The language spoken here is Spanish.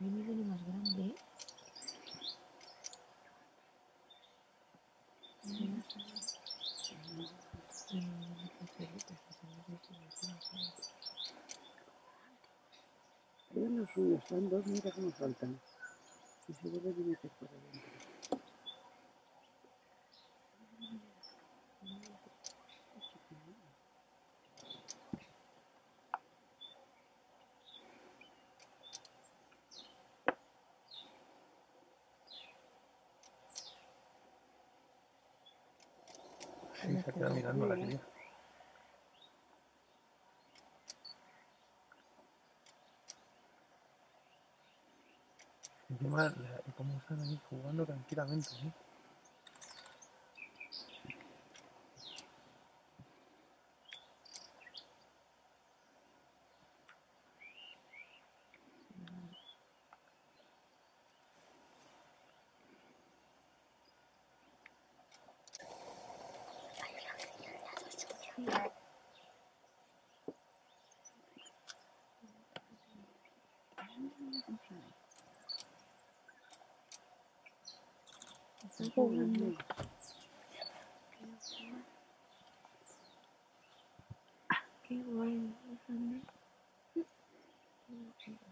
Hay niveles más grandes. Vean los suyos, son dos, mira cómo faltan. Y por dentro. Sí, se queda mirando la cría. Encima, cómo están ahí jugando tranquilamente, 嗯。给我一分钟。嗯。